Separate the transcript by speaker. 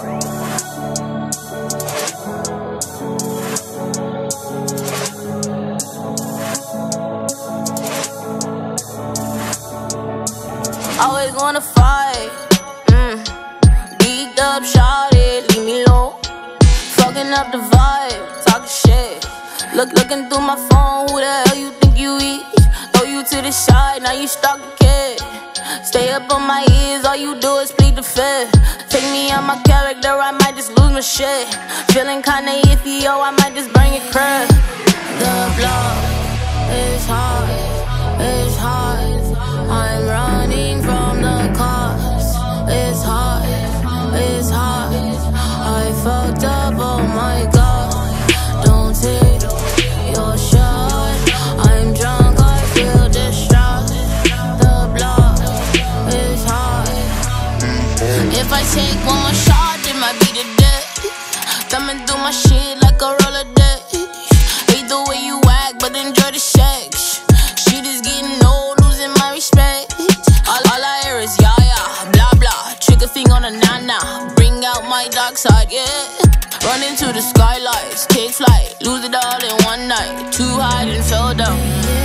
Speaker 1: Always gonna fight. Mm. Beat up, shot leave me low. Fucking up the vibe, talking shit. Look, looking through my phone, who the hell you think you eat? You to the side, now you stuck kid. Stay up on my ears, all you do is plead the fifth. Take me out my character, I might just lose my shit. Feeling kinda iffy, yo, I might just bring it crib. The block is hot, it's hot. I'm running take one shot, it might be the death. Thumbing through my shit like a roller. Hate the way you act, but enjoy the sex. Shit is getting old, losing my respect. All, all I hear is yeah, yeah, blah, blah. Trigger finger on a nana. Bring out my dark side, yeah. Run into the skylights, take flight, lose it all in one night. Too high and fell down.